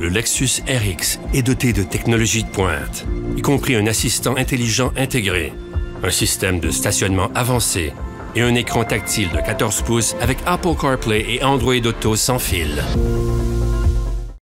le Lexus RX est doté de technologies de pointe, y compris un assistant intelligent intégré, un système de stationnement avancé et un écran tactile de 14 pouces avec Apple CarPlay et Android Auto sans fil.